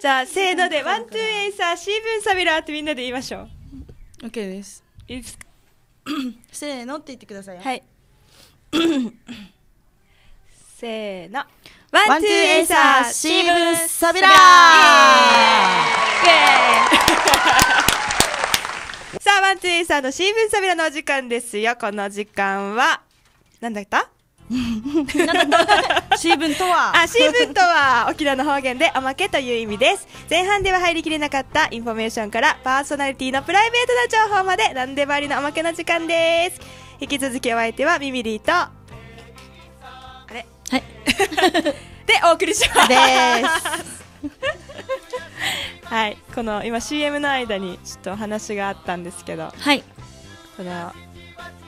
じゃあせーのでワントゥーエイサーシーブンサビラーってみんなで言いましょう。OK です。いいですか？せーのって言ってくださいよ。はい。せーの。ワワントゥーエイサーシーブンサビラー さあワントゥーエイサーのシーブンサビラのお時間ですよ。この時間はなんだった？シーブンとは。あ、シーブンとは沖縄の方言でおまけという意味です。前半では入りきれなかったインフォメーションからパーソナリティのプライベートな情報まで何でもありのおまけの時間です。引き続きお相手はミミリーと、あれ？はい。でお送りします。はい、この今 CM の間にちょっとお話があったんですけど、はい。この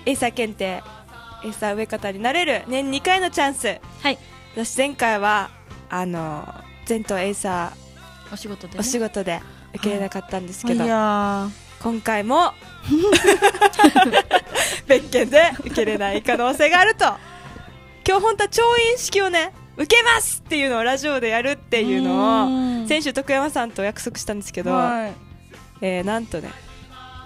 エイサー検定、エイサー親方になれる年2回のチャンス。はい。私前回は、あの、全島エイサーお仕事で、ね、お仕事で受けれなかったんですけど、い。や今回も 別件で受けれない可能性があると。今日本当は調印式をね受けますっていうのをラジオでやるっていうのうん。を先週徳山さんと約束したんですけど、はい。えーなんとね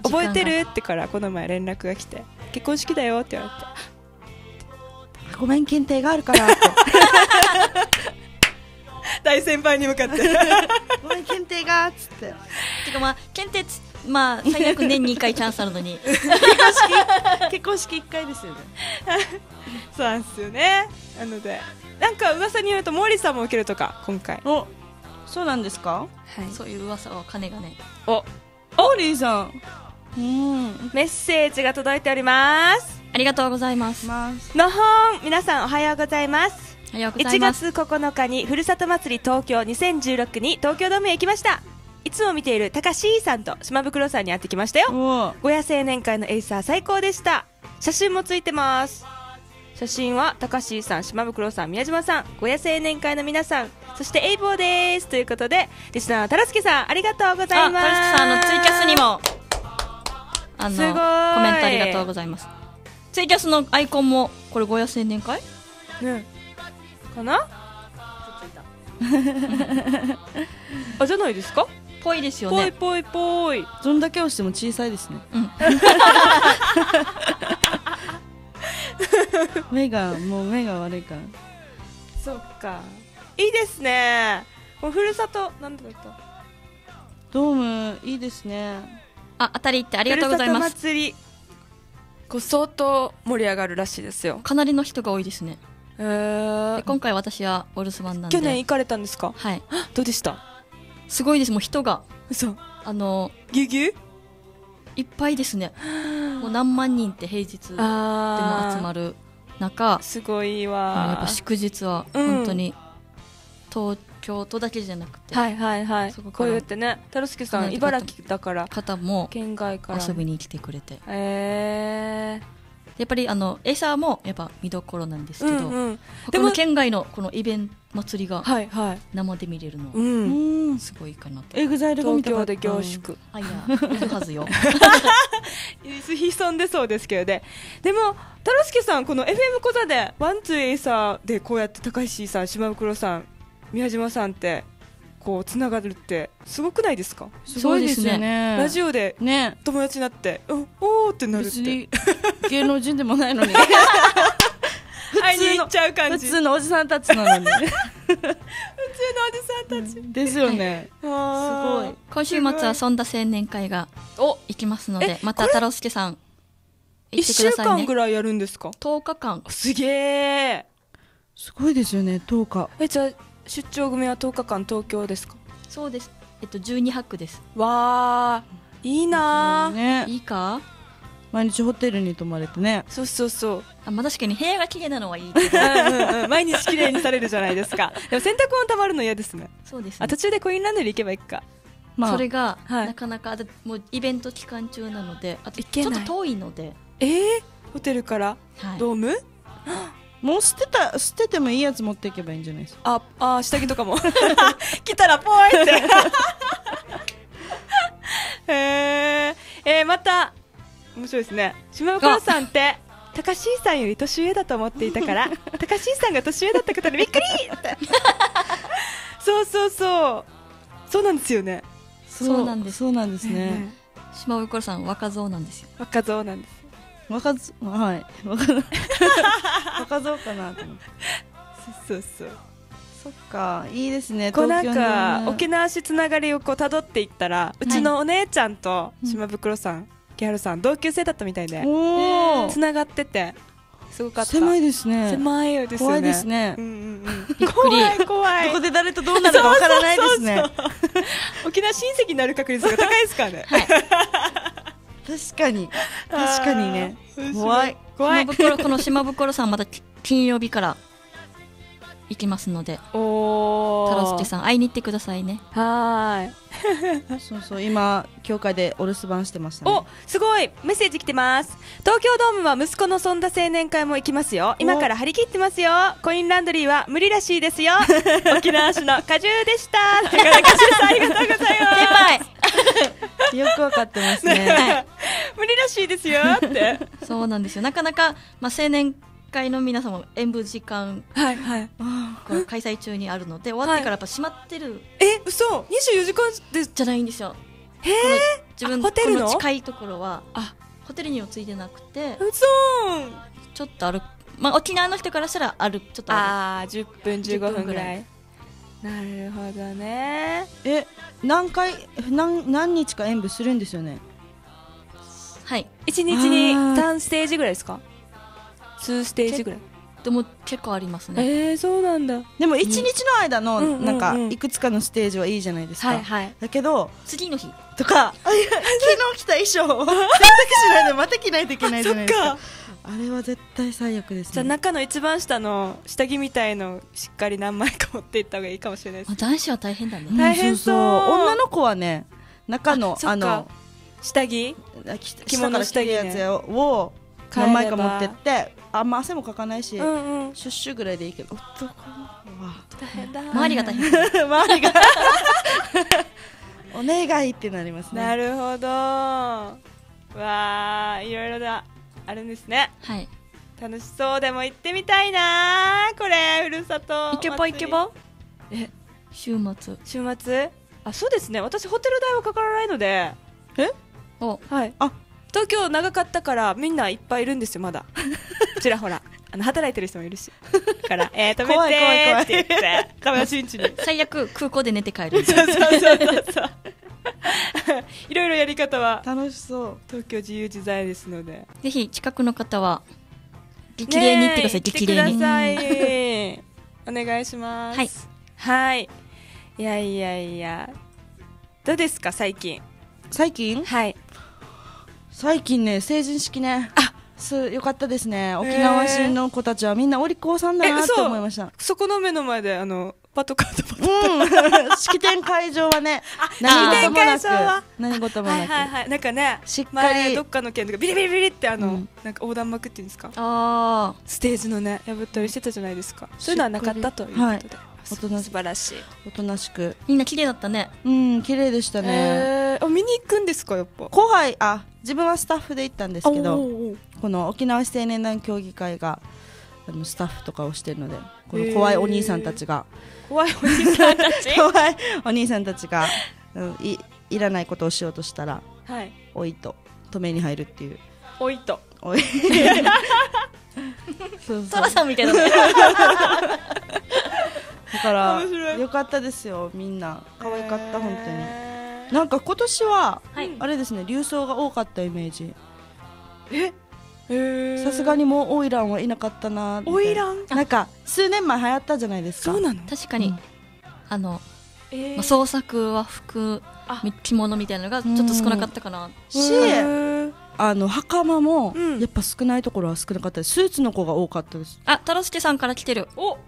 覚えてる？ってからこの前連絡が来て結婚式だよって言われてごめん検定があるからって。大先輩に向かって。ごめん検定がっつって。てかまあ検定つまあ最悪年に1回チャンスあるのに。結婚式 1回ですよね。そうなんですよね。なのでなんか噂によると毛利さんも受けるとか今回。おそうなんですか？はい。そういう噂は金がね。おオーリーさん。うん。メッセージが届いておりますありがとうございます。のほん皆さんおはようございます。おはようござい1ます。月9日にふるさと祭り東京2016に東京ドームへ行きました。いつも見ている高志さんと島袋さんに会ってきましたよ。おゴヤ青年会のエイサー最高でした。写真もついてます。写真は高志さん島袋さん宮島さん。ゴヤ青年会の皆さん。そしてエイボーです。ということでリスナーのタロスケさんありがとうございあ、ます。タルスさんあのツイキャスにもあのすごい。コメントありがとうございますツイキャスのアイコンもこれゴヤ青年会？ねかな？あじゃないですか？ぽいですよね。ぽいぽいぽい。どんだけ押しても小さいですね。うん。目がもう目が悪いから。そっか。いいですね。このふるさとなんだった。ドームいいですね。あ当たりってありがとうございまふるさすと祭りこう相当盛り上がるらしいですよ。かなりの人が多いですね。えー。で今回私はお留守番なんで。去年行かれたんですか？はい。どうでした？すごいです。もう人が。嘘。あのぎゅうぎゅう？いっぱいですね。もう何万人って平日でもあ集まる中。すごいあのやっわぱ祝日はうん。本当に東京都だけじゃなくてはいはいはい。そこうやってねタロスケさん茨城だから方も県外から。遊びに来てくれて。えやっぱりあのエイサーもやっぱ見どころなんですー、けど、うんうん。他の県外のこのイベント祭りがはいはい。生で見れるのううんんすごいかなと、エグザイルが見東京で凝縮あいやいるはずよ潜んでそうですけどねでもタロスケさんこの FM 講座でワンツーエイサーでこうやって高橋さん島袋さん宮島さんってこうつながるってすごくないですか、すごいですよね。ラジオでね。友達になってうんおーってなるって。別に芸能人でもないのに。会いに行っちゃう感普じ。普通の通のおじさんたちなのに。おじさんたち、ですよね。あー。すごい。今週末はそんだ青年会がお。行きますのでえまた太郎介さん行1ってくだ週さいね。間ぐらいやるんですか？10日間。すげえすごいですよね10日。えじゃあ出張組は10日間東京ですか？そうです。えっと12泊です。わーいいなー、ねいいか？毎日ホテルに泊まれてね。そうそうそう。あまあ確かに部屋が綺麗なのはいいけど。うんうんうん。毎日綺麗にされるじゃないですか。でも洗濯物たまるの嫌ですね。そうですね。あ途中でコインランドリー行けばいいか。まあそれが、はい。なかなかだもうイベント期間中なのであと行けない。ちょっと遠いので、えー、ホテルから？はい、ドーム？もう捨てた捨ててもいいやつ持っていけばいいんじゃないですか？ああ下着とかも。来たらポイって。へええー、また面白いですね。島岡さんって高橋さんより年上だと思っていたから 高橋さんが年上だったことにびっくりって。そうそうそう。そうなんですよね。そうなんです。そうなんですね。島袋さん若造なんですよ。若造なんです若ずはい。若 若造かなと思って。そうそうそっか。いいですねこうなんか沖縄市つながりをこう辿っていったらうちのお姉ちゃんと島袋さん、ギャルさん同級生だったみたいでつながっててすごかった。狭いですね。狭いよですよね。怖いですね。うんうんうん。びっくり。怖い怖い。どこで誰とどうなるかわからないですね。沖縄親戚になる確率が高いですからね確かに。確かにね。怖い。怖い。島袋この島袋さんまたき金曜日から行きますので。お太郎介さん会いに行ってくださいね。はーい。そうそう。今教会でお留守番してましたね。おすごい。メッセージ来てます。東京ドームは息子のそんだ青年会も行きますよ。今から張り切ってますよ。コインランドリーは無理らしいですよ。沖縄市の果汁でした。ありがとうございます よくわかってますね無理らしいですよって。そうなんですよ。なかなか、まあ、青年会の皆さんも演舞時間はいはい。こう開催中にあるので終わってからやっぱ閉まってるえ嘘。24時間で。じゃないんですよ。へえ自分あホテルの？近いところはあ。ホテルにはついてなくて嘘。ちょっと歩く、まあ、沖縄の人からしたら歩くちょっと歩あー10分15 10分分ぐらい。なるほどね。え何回何何日か演舞するんですよね？くはい。1日にあー。3ステージぐらいですか？2ステージぐらい。でも結構ありますね。えー、そうなんだ。でも一日の間のなんかいくつかのステージはいいじゃないですか、はいはい。だけど次の日。とかあいや昨日着た衣装を洗濯しないでまた着ないといけないじゃないですか。そっか。あれは絶対最悪ですじゃあね。中の一番下の下着みたいのしっかり何枚か持っていった方がいいかもしれないですあ男子は大変だね、うん大変そう女の子はね中のあの下着？き着物下着るやつ下を何枚か持ってってあんま汗もかかないし、うんうん。シュッシュぐらいでいいけど。男。大変だ。周りが大変。周りが。お願いってなりますね。なるほど。わあいろいろだあるんですね。はい。楽しそう。でも行ってみたいなこれふるさと。行けば行けば？え週末。週末？あそうですね。私ホテル代はかからないのでおはい。あ東京長かったからみんないっぱいいるんですよまだ。ちらほら。あの働いてる人もいるし。だから えー、止めて怖い怖い怖い。ーって言って亀梨んちに。最悪空港で寝て帰るそうそうそうそうそう。いろいろやり方は。楽しそう。東京自由自在ですので。ぜひ近くの方は激励に行ってください、激励に。来てください。お願いします。はい。はい。いやいやいや。どうですか最近？最近？はい最近ね成人式ね。あ。すよかったですね。沖縄市の子たちはみんなお利口さんだなと思いました。そこの目の前であのパトカーとパトうん。式典会場はね 式典会場は？何事もなく。はいはいはい。なんかねしっかり。前どっかの県とかビリビリビリってあの、うん。なんか横断幕っていうんですか？あステージのね破ったりしてたじゃないですか。そういうのはなかったということで、はい。素大人素晴らしい。おとなしく。あみんな綺麗だったね。うん綺麗でしたね、え見に行くんですかやっぱ？後輩あ自分はスタッフで行ったんですけどこの沖縄市青年団協議会があのスタッフとかをしてるのでこの怖いお兄さんたちが。怖いお兄さんたち？怖いお兄さんたちが、うんいいらないことをしようとしたらはい。おいと止めに入るっていう。おいと。おい。そうそう。トラさんみたいな。ね だからよかったですよみんな。可愛かった本当に。えなんか今年ははい。あれですね流走が多かったイメージ。ー。えさすがにもうオイランはいなかったなオイラン？なんか数年前流行ったじゃないですか。そうなの、確かに、うん。あの、えー。まあ、創作は服着物みたいなのがちょっと少なかったかな、しへー。あの袴もうん。やっぱ少ないところは少なかった。ですスーツの子が多かったです。あ太郎介さんから来てる。お。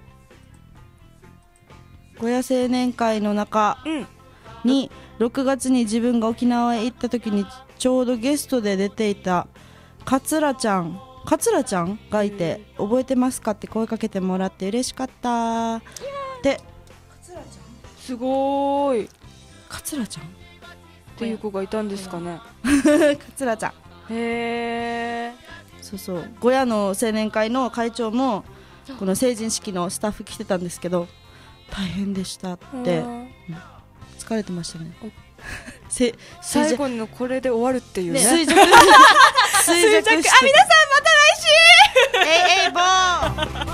小屋青年会の中うん。に6月に自分が沖縄へ行った時にちょうどゲストで出ていた桂ちゃん桂ちゃんがいて覚えてますか？って声かけてもらって嬉しかった。ですごーい。っ桂ちゃん？ていう子がいたんですかね。桂ちゃん。へえそうそう。小屋の青年会の会長もこの成人式のスタッフ来てたんですけど大変でしたって疲れてましたね。せ最後のこれで終わるっていうね。衰弱。衰弱。あ皆さんまた来週。えいえいぼー。